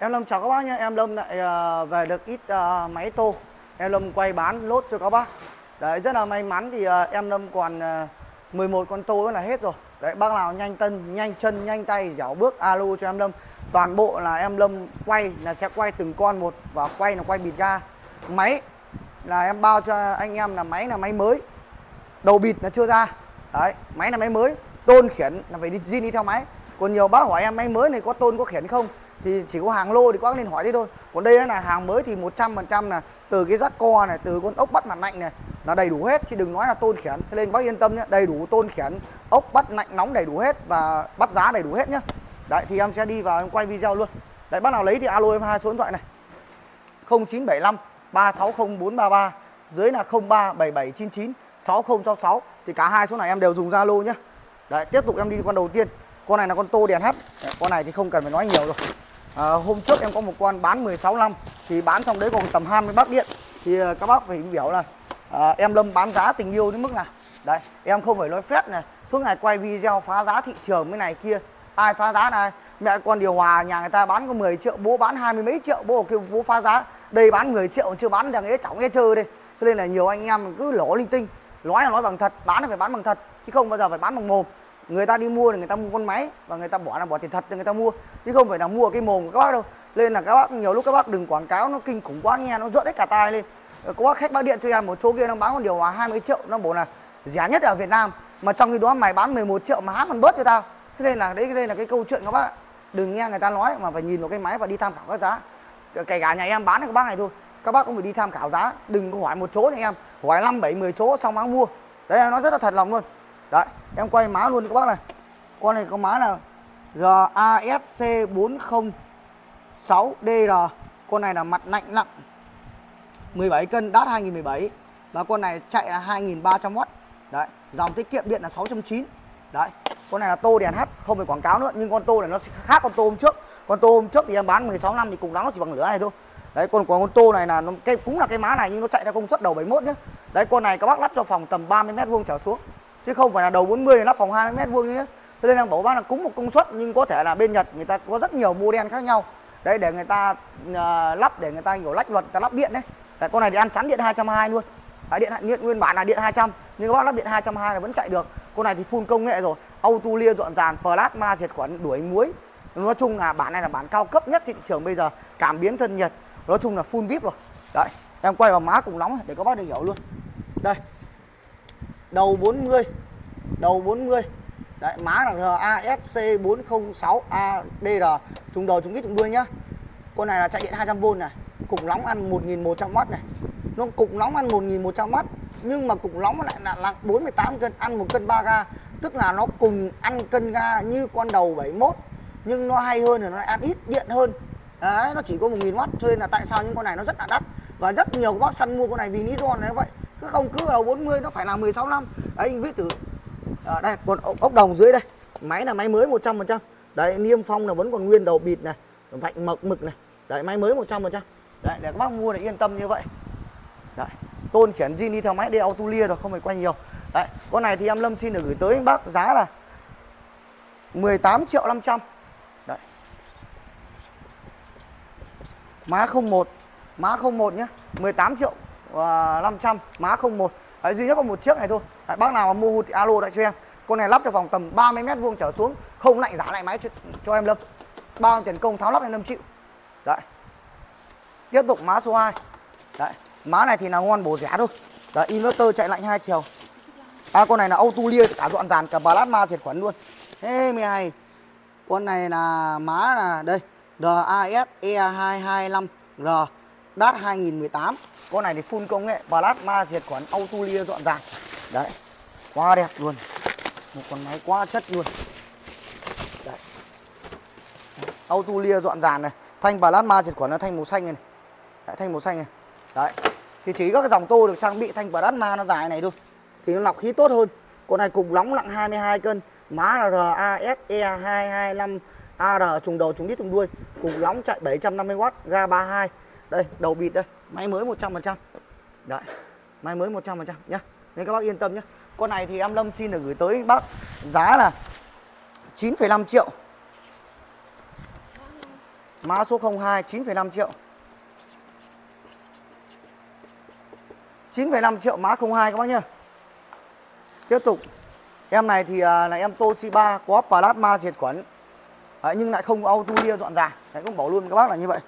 Em Lâm chào các bác nhé, em Lâm lại uh, về được ít uh, máy tô. Em Lâm quay bán lốt cho các bác. Đấy, rất là may mắn thì uh, em Lâm còn uh, 11 con tô là hết rồi. Đấy, bác nào nhanh tân, nhanh chân, nhanh tay, dẻo bước alo cho em Lâm. Toàn bộ là em Lâm quay là sẽ quay từng con một Và quay là quay bịt ga. Máy là em bao cho anh em là máy là máy mới. Đầu bịt là chưa ra. Đấy, máy là máy mới. Tôn khiển là phải đi, di đi theo máy. Còn nhiều bác hỏi em máy mới này có tôn có khiển không? Thì chỉ có hàng lô thì các nên hỏi đi thôi. Còn đây là hàng mới thì 100% là từ cái rắc co này, từ con ốc bắt mặt lạnh này, là đầy đủ hết. Chứ đừng nói là tôn khiển. Thế nên bác yên tâm nhé đầy đủ tôn khiển, ốc bắt lạnh nóng đầy đủ hết và bắt giá đầy đủ hết nhá. Đấy, thì em sẽ đi vào em quay video luôn. Đấy, bác nào lấy thì alo em hai số điện thoại này. 0975 360433 dưới là 037799 6066 thì cả hai số này em đều dùng Zalo nhá. Đấy, tiếp tục em đi con đầu tiên. Con này là con tô đèn hấp. Con này thì không cần phải nói nhiều rồi à, hôm trước em có một con bán 16 năm thì bán xong đấy còn tầm 20 bát điện. Thì à, các bác phải biểu là à, em Lâm bán giá tình yêu đến mức nào? Đấy em không phải nói phép này suốt ngày quay video phá giá thị trường cái này kia. Ai phá giá này? Mẹ con điều hòa nhà người ta bán có 10 triệu bố bán hai mươi mấy triệu bố kêu bố phá giá. Đây bán 10 triệu chưa bán thằng ấy chỏng nghe chơi đây. Thế nên là nhiều anh em cứ lỗ linh tinh. Nói là nói bằng thật bán là phải bán bằng thật chứ không bao giờ phải bán bằng mồm người ta đi mua thì người ta mua con máy và người ta bỏ là bỏ tiền thật cho người ta mua. Chứ không phải là mua cái mồm của các bác đâu. Nên là các bác, nhiều lúc các bác đừng quảng cáo, nó kinh khủng quá, nghe nó rợn hết cả tai lên. Ờ, có bác khách báo điện cho em một chỗ kia, nó bán con điều hòa 20 triệu. Nó bảo là rẻ nhất ở Việt Nam, mà trong khi đó mày bán 11 triệu mà hát còn bớt cho tao. Thế nên là đấy đây là cái câu chuyện các bác. Đừng nghe người ta nói mà phải nhìn vào cái máy và đi tham khảo các giá. Kể cả nhà em bán các bác này thôi. Các bác cũng phải đi tham khảo giá. Đừng có hỏi một chỗ này em. Hỏi năm, bảy, mười chỗ xong hãng mua. Đấy, nó rất là thật lòng luôn đấy, em quay má luôn các bác này. Con này có má là RASC 406DR con này là mặt lạnh nặng. 17 cân đát 2017 và con này chạy là 2300W đấy, dòng tiết kiệm điện là 690 đấy, con này là tô đèn hắt, không phải quảng cáo nữa. Nhưng con tô này nó sẽ khác con tô hôm trước. Con tô hôm trước thì em bán 16 năm thì cùng lắm, nó chỉ bằng lửa này thôi. Đấy, con còn con tô này là nó cái, cũng là cái má này nhưng nó chạy theo công suất đầu 71 nhá. Đấy, con này các bác lắp cho phòng tầm 30 mét vuông trở xuống chứ không phải là đầu 40 lắp phòng 20 mét vuông nhé thế nên là bảo bác là cúng một công suất nhưng có thể là bên Nhật người ta có rất nhiều model khác nhau. Đấy để người ta uh, lắp để người ta hiểu lách luật người ta lắp điện đấy. Đấy, con này thì ăn sẵn điện 220 luôn. Đấy, điện điện nguyên bản là điện 200 nhưng các bác lắp điện 220 là vẫn chạy được. Con này thì full công nghệ rồi auto lia dọn dàn plasma diệt khuẩn đuổi muối. Nói chung là bản này là bản cao cấp nhất thị trường bây giờ cảm biến thân nhiệt. Nói chung là full vip rồi. Đấy em quay vào má cùng nóng để các bác được hiểu luôn. Đây đầu 40 đầu 40 đấy, má là RASC 406ADR trùng đầu, trùng ít, trùng đuôi nhá. Con này là chạy điện 200V này. Cục nóng ăn 1100W này. Nó cục nóng ăn 1100W nhưng mà cục nóng lại là là 48 cân, ăn một cân 3 ga. Tức là nó cùng ăn cân ga như con đầu 71 nhưng nó hay hơn là nó lại ăn ít điện hơn. Đấy, nó chỉ có 1000W cho nên là tại sao những con này nó rất là đắt? Và rất nhiều các bác săn mua con này vì lý do là như vậy cứ không cứ đầu 40 nó phải là 16 năm. Đấy anh viết từ à, ờ, đây còn ốc đồng dưới đây. Máy là máy mới 100 phần trăm. Đấy niêm phong là vẫn còn nguyên đầu bịt này vạch mực mực này. Đấy máy mới 100 phần trăm. Đấy để các bác mua để yên tâm như vậy. Đấy tôn khiển zin đi theo máy đây auto lia rồi không phải quay nhiều. Đấy con này thì em lâm xin được gửi tới anh bác giá là 18 triệu 500 đấy. Má 01 má 01 nhé 18 triệu. Ờ, 500 má 01 đấy, duy nhất có một chiếc này thôi. Đấy, bác nào mà mua hụt thì alo lại cho em. Con này lắp cho phòng tầm 30 mét vuông trở xuống không lạnh giá lại máy cho, cho em lâm. Bao tiền công tháo lắp em lâm chịu. Đấy. Tiếp tục má số 2 đấy má này thì là ngon bổ rẻ thôi. Đấy, inverter chạy lạnh hai chiều. À con này là auto lia cả dọn dàn cả plasma diệt khuẩn luôn. Thế mày hay. Con này là má là đây. RAS E225R DAT 2018 con này thì full công nghệ plasma diệt khuẩn auto lia dọn dàng. Đấy quá đẹp luôn. Một con máy quá chất luôn. Đấy. auto lia dọn dàng này. Thanh plasma diệt khuẩn nó thanh màu xanh này, này. Đấy, thanh màu xanh này. Đấy. Thì chỉ các dòng tô được trang bị thanh plasma nó dài này thôi. Thì nó lọc khí tốt hơn. Con này cục nóng nặng 22 cân. Má là RASE 225 AR trùng đầu trùng đít trùng đuôi. Cục nóng chạy 750W ga 32 đây đầu bịt đây. Máy mới 100% đấy máy mới 100% nhá. Nên các bác yên tâm nhé con này thì em Lâm xin được gửi tới bác giá là 9,5 triệu. Mã số 02 9,5 triệu. 9,5 triệu mã 02 các bác nhá. Tiếp tục. Em này thì à, là em Toshiba có plasma diệt khuẩn Đấy, Nhưng lại không auto lia dọn dàng. Đấy cũng bảo luôn các bác là như vậy.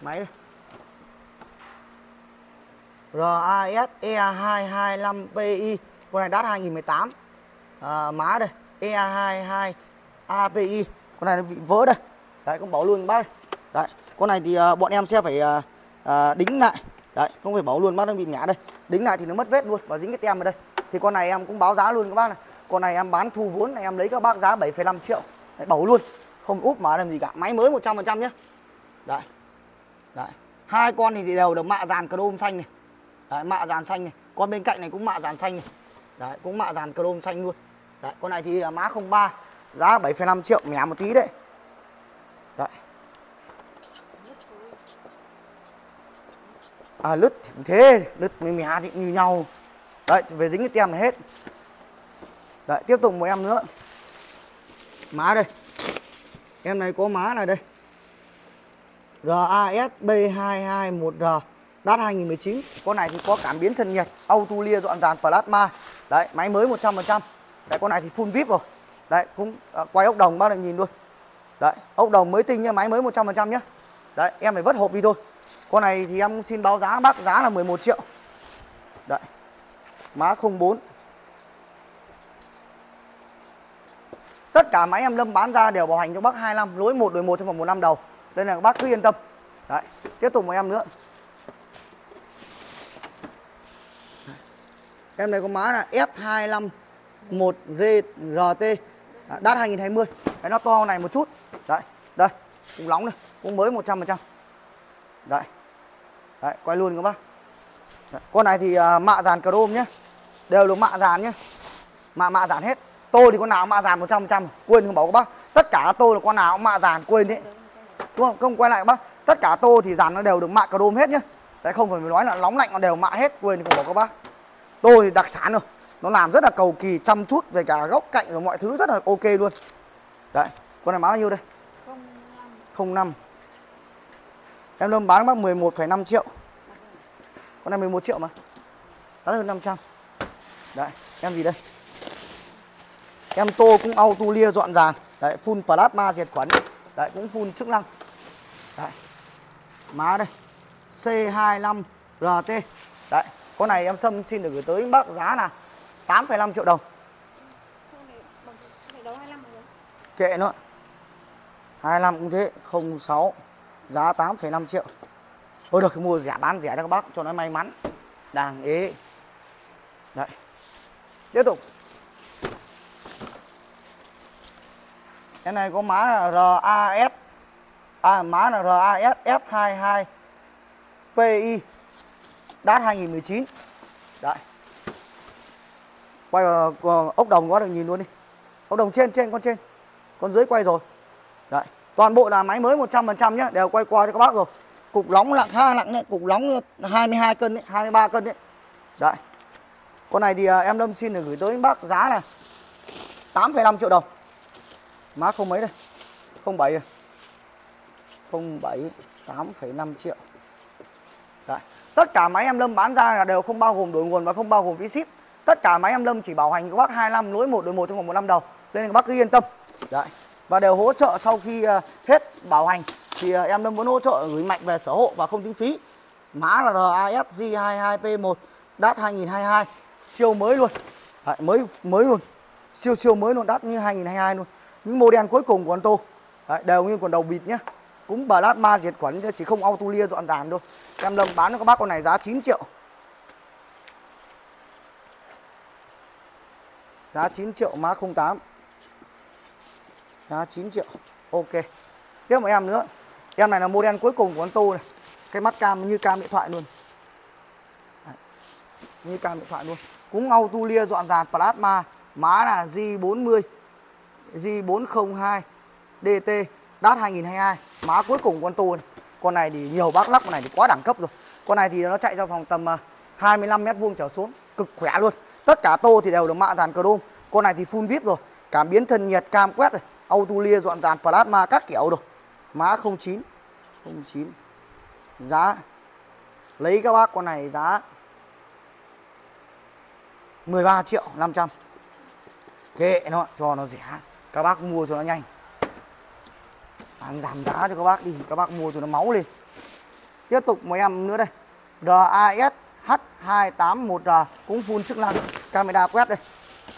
Máy đây. RAS E225PI Con này đắt 2018 à, Má đây. E22 API Con này nó bị vỡ đây. Đấy con bảo luôn bác Đấy Con này thì uh, bọn em sẽ phải uh, uh, đính lại. Đấy không phải bảo luôn bác nó bị ngã đây. Đính lại thì nó mất vết luôn và dính cái tem ở đây. Thì con này em cũng báo giá luôn các bác này. Con này em bán thu vốn này em lấy các bác giá 7,5 triệu. Đấy, bảo luôn. Không úp mà làm gì cả. Máy mới 100% nhé Đấy. Đấy. Hai con thì đều được mạ dàn chrome xanh này. Đấy, mạ dàn xanh này. Con bên cạnh này cũng mạ dàn xanh này. Đấy cũng mạ dàn chrome xanh luôn. Đấy con này thì mã 03 giá 7,5 triệu mẻ một tí đấy. Đấy. À lứt thì cũng thế. Lứt với mẻ thì như nhau. Đấy về dính cái tem này hết. Đấy tiếp tục một em nữa. Má đây. Em này có má này đây. RAS B221R Đắt 2019 Con này thì có cảm biến thân nhiệt Auto lia dọn dàn plasma. Đấy máy mới 100% Đấy con này thì full vip rồi. Đấy cũng à, quay ốc đồng bao được nhìn luôn. Đấy ốc đồng mới tinh nhá máy mới 100% nhá. Đấy em phải vất hộp đi thôi. Con này thì em xin báo giá bác giá là 11 triệu. Đấy Má 04 Tất cả máy em Lâm bán ra đều bảo hành cho bác 25 Lối 1 đổi 1 trong vòng 1 năm đầu. Nên là các bác cứ yên tâm. Đấy tiếp tục một em nữa. Em này có má là F25 1RT Đắt 2020 Đấy nó to này một chút. Đấy Đây Cũng nóng đây Cũng mới 100% Đấy Đấy quay luôn các bác. Đấy. Con này thì uh, mạ dàn chrome nhé. Đều được mạ dàn nhé. Mạ mạ dàn hết. Tôi thì con nào mạ dàn 100% Quên không bảo các bác. Tất cả tôi là con nào mạ dàn quên đấy. Đúng không? Không quay lại bác. Tất cả tô thì dàn nó đều được mạ chrome hết nhá. Đấy không phải nói là nóng lạnh nó đều mạ hết Quên không bảo các bác. Tôi thì đặc sản rồi. Nó làm rất là cầu kỳ chăm chút về cả góc cạnh và mọi thứ rất là ok luôn. Đấy Con này bán bao nhiêu đây? 05 05 Em Lâm bán bác 11,5 triệu. Con này 11 triệu mà. Giá hơn 500 Đấy Em gì đây? Em tô cũng auto lia dọn dàn. Đấy full plasma diệt khuẩn. Đấy cũng full chức năng Đấy Má đây C25 RT Đấy con này em Sâm xin được gửi tới bác giá là 8,5 triệu đồng. Kệ nữa. 25 cũng thế, 06 giá 8,5 triệu. Thôi được mua rẻ bán rẻ cho các bác cho nó may mắn. Đàng ý. Đấy. Tiếp tục. Cái này có mã RAS. À mã là RAS F22 PI Đát 2019 Đấy. Quay vào ốc đồng có được nhìn luôn đi. Ốc đồng trên, trên, con trên. Con dưới quay rồi. Đấy. Toàn bộ là máy mới 100% nhé Đều quay qua cho các bác rồi. Cục lóng nặng ha nặng đấy Cục lóng 22 cân đấy 23 cân đấy. Đấy. Con này thì à, em Lâm xin được gửi tới bác giá là 8,5 triệu đồng. Má không mấy đây 07 rồi 07 8,5 triệu Đấy Tất cả máy em Lâm bán ra là đều không bao gồm đổi nguồn và không bao gồm phí ship. Tất cả máy em Lâm chỉ bảo hành các bác 25 lỗi 1 đổi 1 trong vòng 1 năm đầu. Nên các bác cứ yên tâm. Đấy. Và đều hỗ trợ sau khi ờ, hết bảo hành thì ờ, em Lâm muốn hỗ trợ gửi mạnh về sở hộ và không tính phí. Mã là RASG22P1 đắt 2022 siêu mới luôn. Đấy, mới mới luôn. Siêu siêu mới luôn đắt như 2022 luôn. Những model cuối cùng của Anto Đấy, đều nguyên quần đầu bịt nhé cũng plasma diệt khuẩn chỉ không auto lia dọn dàn thôi em lâm bán cho các bác con này giá 9 triệu. Giá 9 triệu má 08 giá 9 triệu. Ok. Tiếp một em nữa. Em này là model cuối cùng của con tô này. Cái mắt cam như cam điện thoại luôn. Đấy. như cam điện thoại luôn. Cũng auto lia dọn dàn plasma má là J40 J402 DT Đát 2022 Má cuối cùng con tô này. Con này thì nhiều bác lắc con này thì quá đẳng cấp rồi. Con này thì nó chạy trong phòng tầm 25 à, mét vuông trở xuống Cực khỏe luôn. Tất cả tô thì đều được mạ dàn chrome Con này thì full vip rồi cảm biến thân nhiệt cam quét rồi auto lia dọn dàn plasma các kiểu rồi. Mã 09 09 giá lấy các bác con này giá 13 triệu 500 kệ nó cho nó rẻ. Các bác mua cho nó nhanh hàng giảm giá cho các bác đi các bác mua cho nó máu lên. Tiếp tục mấy em nữa đây. DAS H281R cũng full chức năng camera quét đây.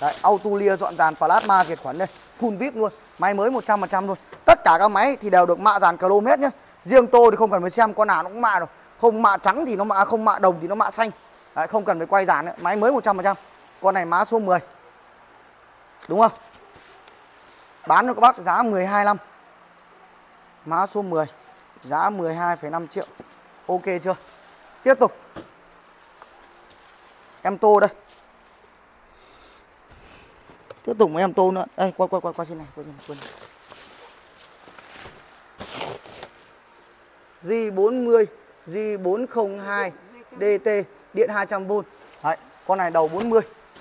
Đấy, auto lia dọn dàn plasma diệt khuẩn đây full vip luôn máy mới 100% luôn. Tất cả các máy thì đều được mạ dàn chrome hết nhá. Riêng tôi thì không cần phải xem con nào nó cũng mạ đâu. Không mạ trắng thì nó mạ không mạ đồng thì nó mạ xanh. Đấy, không cần phải quay dàn nữa máy mới 100% con này mã số 10 đúng không? Bán cho các bác giá 12 năm mã số 10 giá 12,5 triệu. Ok chưa? Tiếp tục. Em tô đây. Tiếp tục một em tô nữa. Đây qua qua qua qua trên này qua trên này, qua này. J40 J402 DT điện 200V đấy con này đầu 40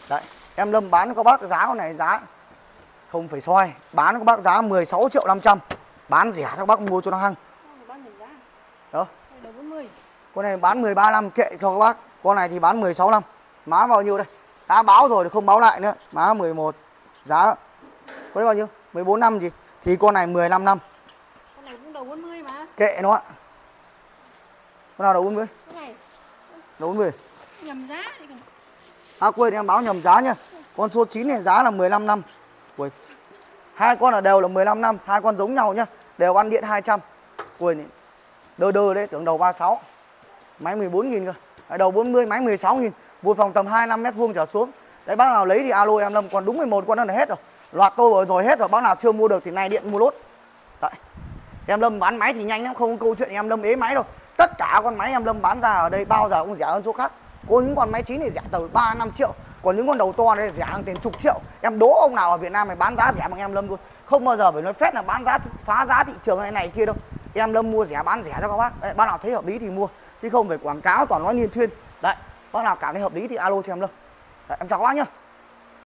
đấy em Lâm bán cho các bác giá con này giá không phải soi bán cho các bác giá 16 triệu 500 bán rẻ cho các bác mua cho nó hăng. Đó. Con này bán 13 năm kệ cho các bác. Con này thì bán 16 năm má bao nhiêu đây? Đã báo rồi thì không báo lại nữa. Má 11 giá. Có đấy bao nhiêu? 14 năm gì? Thì con này 15 năm. Con này cũng đầu 40 mà. kệ nó. Ạ con nào đầu 40 Cái này đầu 40 nhầm giá. À quên em báo nhầm giá nhá. Con số 9 này giá là 15 năm. Hai con ở đều là 15 năm, hai con giống nhau nhá. Đều ăn điện 200. Quên ý. Đơ đơ đấy, tưởng đầu 36. Máy 14 000 cơ. À, đầu 40 máy 16 000 Một phòng tầm 25 mét vuông trở xuống. Đấy bác nào lấy thì alo em Lâm còn đúng 11 con là hết rồi. Loạt tôi rồi, rồi hết rồi, bác nào chưa mua được thì này điện mua lốt. Đấy. Em Lâm bán máy thì nhanh lắm, không có câu chuyện em Lâm ế máy đâu. Tất cả con máy em Lâm bán ra ở đây bao giờ cũng rẻ hơn số khác. Có những con máy chín thì rẻ từ 3 5 triệu, còn những con đầu to đây rẻ hàng tiền chục triệu. Em đố ông nào ở Việt Nam này bán giá rẻ bằng em Lâm luôn. Không bao giờ phải nói phép là bán giá phá giá thị trường này này kia đâu. Em Lâm mua rẻ bán rẻ cho các bác. Đấy, bác nào thấy hợp lý thì mua, chứ không phải quảng cáo toàn nói liên thuyên. Đấy, bác nào cảm thấy hợp lý thì alo cho em Lâm. Đấy, em chào các bác nhá.